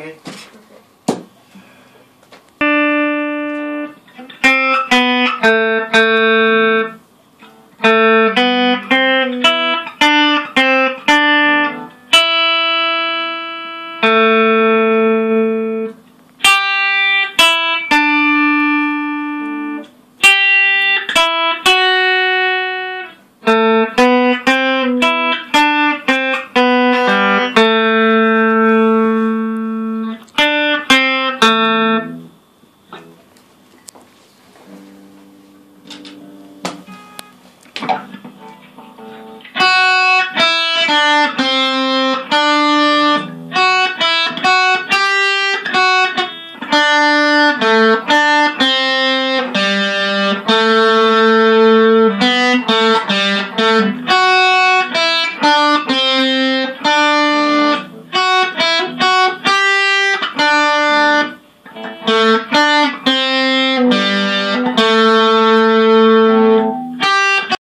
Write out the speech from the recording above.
second. Bye.